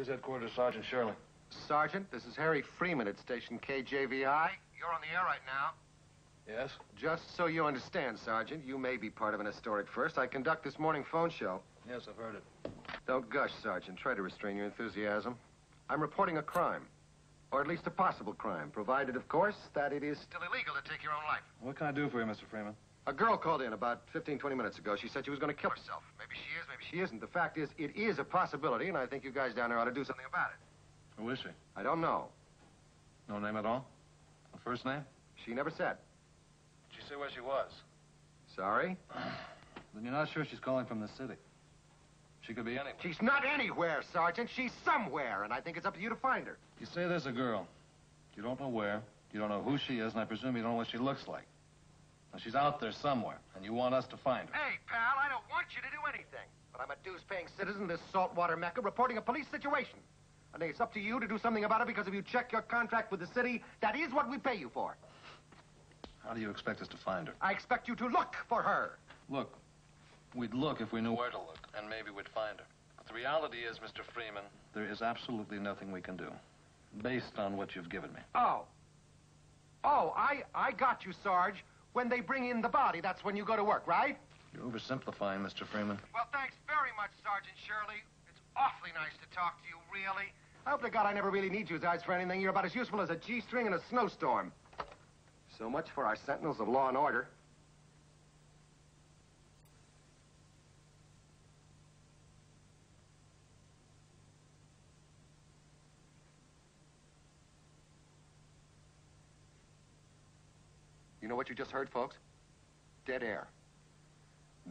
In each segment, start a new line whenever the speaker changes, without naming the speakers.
Police headquarters, Sergeant Shirley.
Sergeant, this is Harry Freeman at station KJVI. You're on the air right now.
Yes?
Just so you understand, Sergeant, you may be part of an historic first. I conduct this morning phone show.
Yes, I've heard it.
Don't gush, Sergeant. Try to restrain your enthusiasm. I'm reporting a crime. Or at least a possible crime, provided, of course, that it is still illegal to take your own life.
What can I do for you, Mr. Freeman?
A girl called in about 15, 20 minutes ago. She said she was going to kill herself. Maybe she is, maybe she isn't. The fact is, it is a possibility, and I think you guys down there ought to do something about it.
Who is she?
I don't know.
No name at all? A first name?
She never said.
Did she say where she was?
Sorry?
Then you're not sure she's calling from the city. She could be anywhere.
She's not anywhere, Sergeant. She's somewhere, and I think it's up to you to find her.
You say there's a girl. You don't know where. You don't know who she is, and I presume you don't know what she looks like. Now, she's out there somewhere, and you want us to find her.
Hey, pal, I don't want you to do anything. But I'm a dues-paying citizen of this saltwater mecca reporting a police situation. I think it's up to you to do something about it because if you check your contract with the city, that is what we pay you for.
How do you expect us to find her?
I expect you to look for her.
Look, we'd look if we knew where to look, and maybe we'd find her. But the reality is, Mr. Freeman, there is absolutely nothing we can do, based on what you've given me.
Oh. Oh, I, I got you, Sarge. When they bring in the body, that's when you go to work, right?
You're oversimplifying, Mr. Freeman.
Well, thanks very much, Sergeant Shirley. It's awfully nice to talk to you, really. I hope to God I never really need you guys for anything. You're about as useful as a G-string in a snowstorm. So much for our sentinels of law and order. Know what you just heard, folks? Dead air.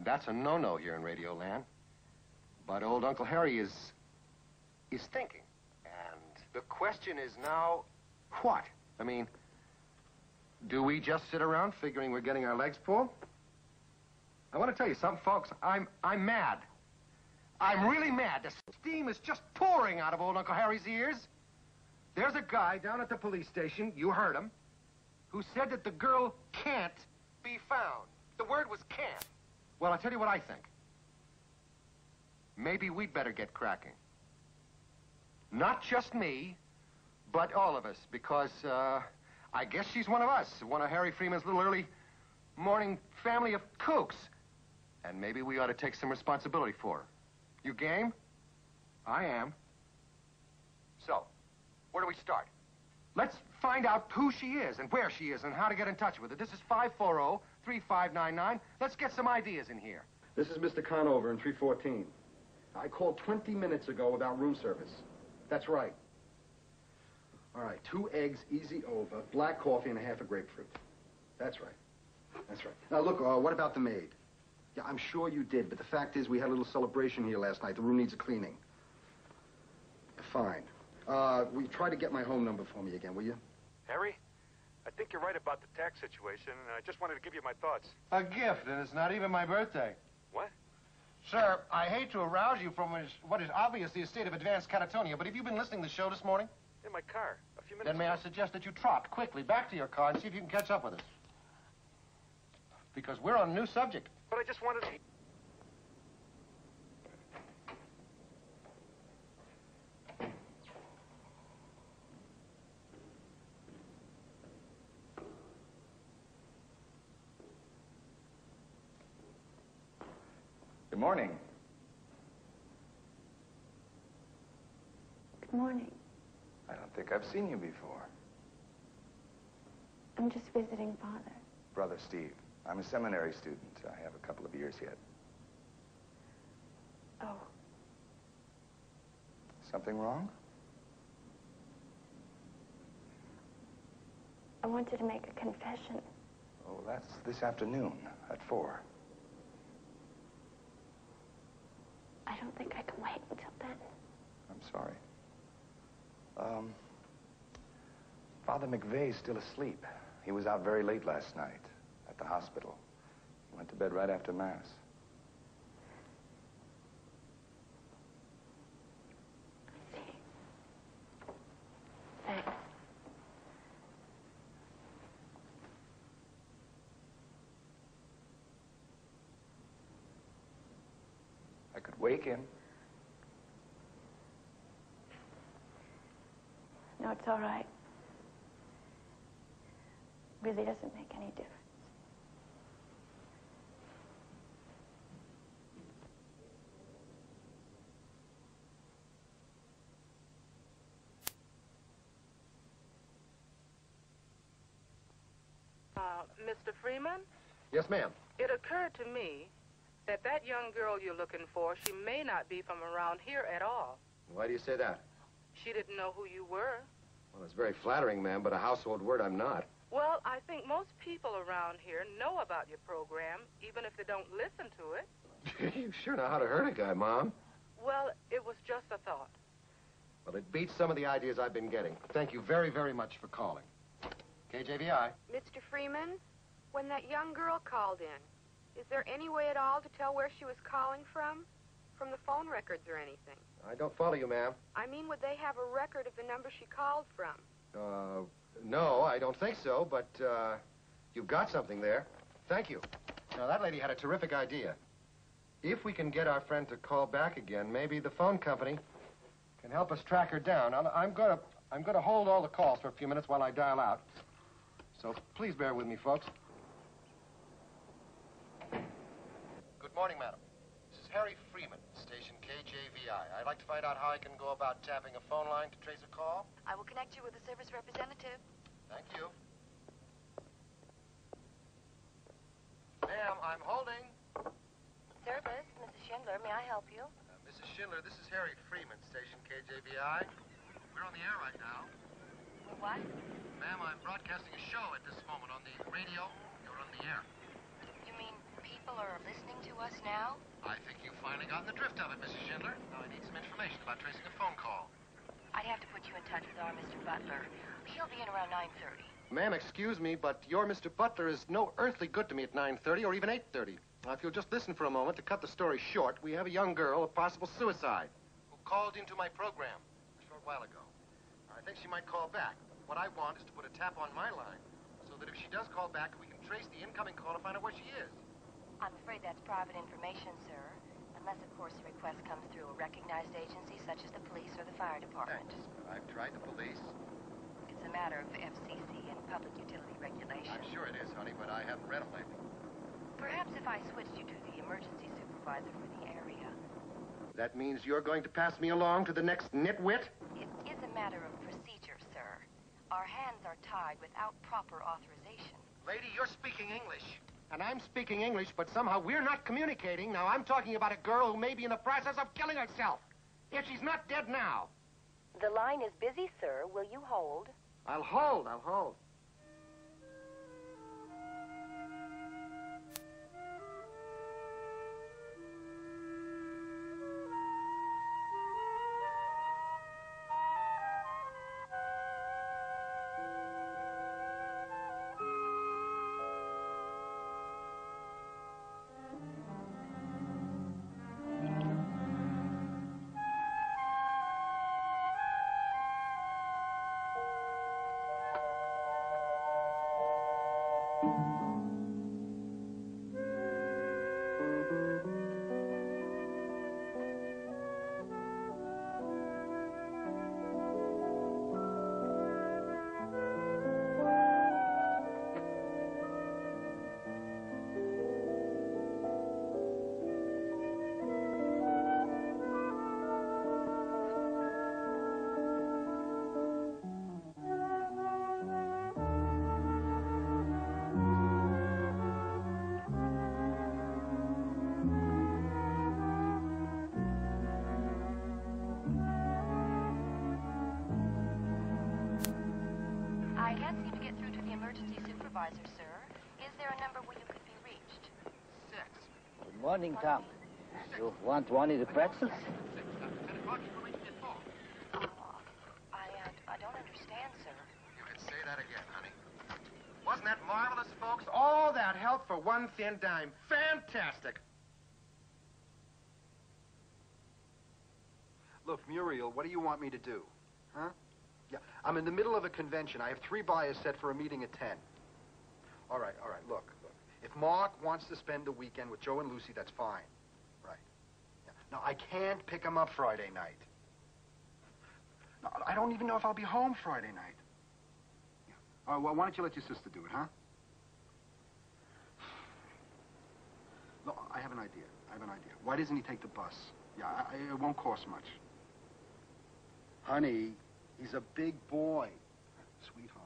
That's a no-no here in Radio Land. But old Uncle Harry is... is thinking. And the question is now, what? I mean, do we just sit around figuring we're getting our legs pulled? I want to tell you something, folks. I'm, I'm mad. I'm really mad. The steam is just pouring out of old Uncle Harry's ears. There's a guy down at the police station, you heard him, who said that the girl can't be found. The word was can't. Well, I'll tell you what I think. Maybe we'd better get cracking. Not just me, but all of us, because, uh, I guess she's one of us, one of Harry Freeman's little early morning family of kooks. And maybe we ought to take some responsibility for her. You game? I am. So, where do we start? Let's find out who she is and where she is and how to get in touch with her. This is 540-3599. Let's get some ideas in here.
This is Mr. Conover in 314. I called 20 minutes ago about room service. That's right. All right, two eggs, easy over, black coffee, and a half a grapefruit. That's right. That's right. Now, look, uh, what about the maid? Yeah, I'm sure you did, but the fact is we had a little celebration here last night. The room needs a cleaning. Fine. Uh, will you try to get my home number for me again, will you?
Harry, I think you're right about the tax situation, and I just wanted to give you my thoughts.
A gift, and it's not even my birthday.
What?
Sir, I hate to arouse you from what is obviously a state of advanced catatonia, but have you been listening to the show this morning?
In my car, a few minutes
Then may
ago.
I suggest that you trot quickly back to your car and see if you can catch up with us. Because we're on a new subject.
But I just wanted to...
morning.
Good morning.
I don't think I've seen you before.
I'm just visiting Father.
Brother Steve. I'm a seminary student. I have a couple of years yet.
Oh,
Something wrong?
I wanted to make a confession.
Oh, that's this afternoon at four.
I don't think I can wait until then.
I'm sorry. Um, Father McVeigh's still asleep. He was out very late last night at the hospital. He went to bed right after Mass. Wake him.
No, it's all right. Really doesn't make any difference.
Uh, Mr. Freeman,
Yes, ma'am.
it occurred to me that that young girl you're looking for, she may not be from around here at all.
Why do you say that?
She didn't know who you were.
Well, it's very flattering, ma'am, but a household word I'm not.
Well, I think most people around here know about your program, even if they don't listen to it.
you sure know how to hurt a guy, Mom.
Well, it was just a thought.
Well, it beats some of the ideas I've been getting. Thank you very, very much for calling. KJVI.
Mr. Freeman, when that young girl called in, is there any way at all to tell where she was calling from? From the phone records or anything?
I don't follow you, ma'am.
I mean, would they have a record of the number she called from?
Uh, no, I don't think so, but, uh, you've got something there. Thank you. Now, that lady had a terrific idea. If we can get our friend to call back again, maybe the phone company can help us track her down. I'll, I'm gonna, I'm gonna hold all the calls for a few minutes while I dial out. So please bear with me, folks. Good morning, madam. This is Harry Freeman, station KJVI. I'd like to find out how I can go about tapping a phone line to trace a call.
I will connect you with a service representative.
Thank you. Ma'am, I'm holding.
Service, Mrs. Schindler, may I help you?
Uh, Mrs. Schindler, this is Harry Freeman, station KJVI. We're on the air right now.
What?
Ma'am, I'm broadcasting a show at this moment on the radio. You're on the air.
You mean people are listening to us now?
I think you've finally gotten the drift of it, Mrs. Schindler. Now, I need some information about tracing a phone call.
I'd have to put you in touch with our Mr. Butler. He'll be in around 9.30.
Ma'am, excuse me, but your Mr. Butler is no earthly good to me at 9.30 or even 8.30. Now, if you'll just listen for a moment to cut the story short, we have a young girl of possible suicide who called into my program a short while ago. I think she might call back. What I want is to put a tap on my line so that if she does call back, we can trace the incoming call to find out where she is.
I'm afraid that's private information, sir. Unless, of course, the request comes through a recognized agency such as the police or the fire department.
Thanks, but I've tried the police.
It's a matter of FCC and public utility regulation.
I'm sure it is, honey, but I haven't read them lately.
Perhaps if I switched you to the emergency supervisor for the area.
That means you're going to pass me along to the next nitwit?
It is a matter of procedure, sir. Our hands are tied without proper authorization.
Lady, you're speaking English. And I'm speaking English, but somehow we're not communicating. Now, I'm talking about a girl who may be in the process of killing herself. If she's not dead now.
The line is busy, sir. Will you hold?
I'll hold, I'll hold.
I supervisor, sir. Is there a number where you could be reached?
Six.
Good morning, Tom. You want one of the pretzels?
Ten o'clock, you were making a phone.
I, uh, I don't understand, sir.
You can say that again, honey. Wasn't that marvelous, folks? All that help for one thin dime. Fantastic.
Look, Muriel, what do you want me to do? Huh? Yeah, I'm in the middle of a convention. I have three buyers set for a meeting at 10. All right, all right, look, look. If Mark wants to spend the weekend with Joe and Lucy, that's fine. Right. Yeah. Now, I can't pick him up Friday night. No, I don't even know if I'll be home Friday night. Yeah. All right, well, why don't you let your sister do it, huh? No, I have an idea. I have an idea. Why doesn't he take the bus? Yeah, I, I- it won't cost much. Honey, he's a big boy. Sweetheart,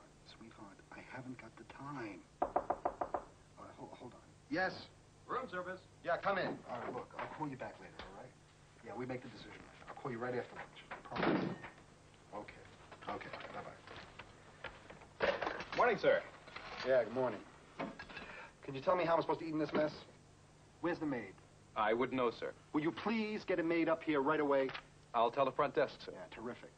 haven't got the time. All right, hold, hold on. Yes?
Room service.
Yeah, come in. All right, look, I'll call you back later, all right? Yeah, we make the decision. I'll call you right after lunch. Promise. Okay. Okay, bye-bye.
Morning, sir.
Yeah, good morning. Can you tell me how I'm supposed to eat in this mess? Where's the maid?
I wouldn't know, sir.
Will you please get a maid up here right away?
I'll tell the front desk, sir.
Yeah, terrific.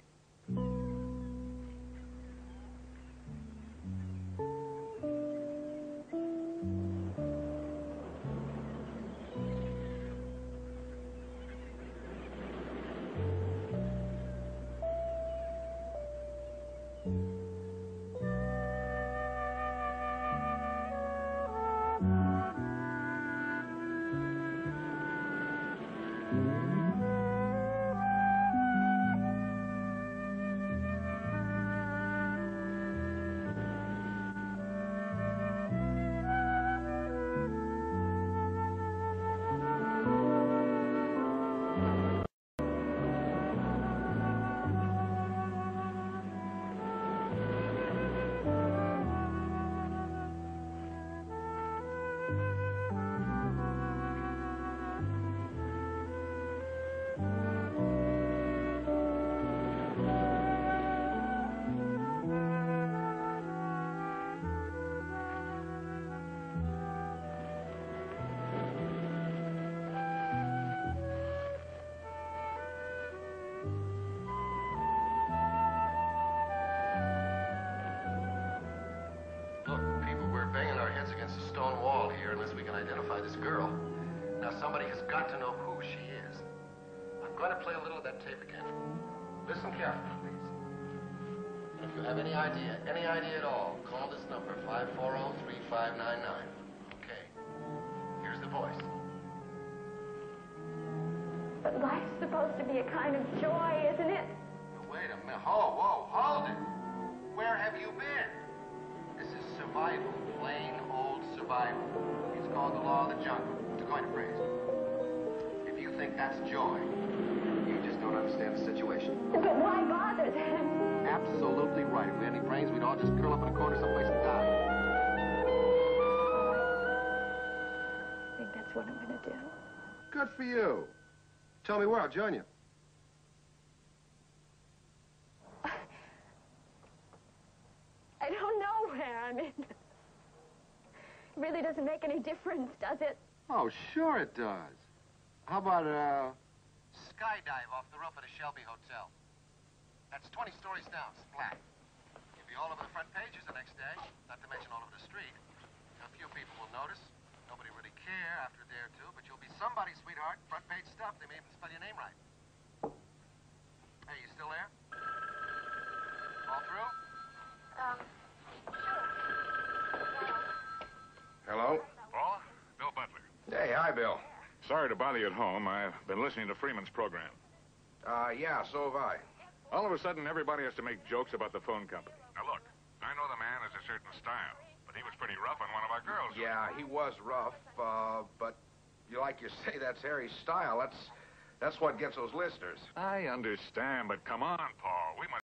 Here unless we can identify this girl. Now, somebody has got to know who she is. I'm going to play a little of that tape again. Listen carefully, please. And if you have any idea, any idea at all, call this number, 540-3599. Okay. Here's the voice.
But life's supposed to be a kind of joy, isn't it?
Now, wait a minute. Whoa, whoa, hold it. Where have you been? This is survival, plain old survival. It's called the law of the jungle. It's a phrase. If you think that's joy, you just don't understand the situation.
But why bother then?
Absolutely right. If we had any brains, we'd all just curl up in a corner someplace and die.
I think that's what I'm going to do.
Good for you. Tell me where, I'll join you.
I don't know where. I mean, it really doesn't make any difference, does it?
Oh, sure it does. How about, uh... Skydive off the roof of the Shelby Hotel. That's 20 stories down, splat. You'll be all over the front pages the next day, not to mention all over the street. A few people will notice. Nobody really care after a day or two, but you'll be somebody, sweetheart. Front page stuff. They may even spell your name right. Hey, you still there? All through?
Um,
Hello?
Paul? Bill Butler.
Hey, hi, Bill.
Sorry to bother you at home. I've been listening to Freeman's program.
Uh, yeah, so have I.
All of a sudden, everybody has to make jokes about the phone company. Now, look, I know the man has a certain style, but he was pretty rough on one of our girls.
Yeah, he was rough, uh, but you like you say, that's Harry's style. That's that's what gets those listeners.
I understand, but come on, Paul. We must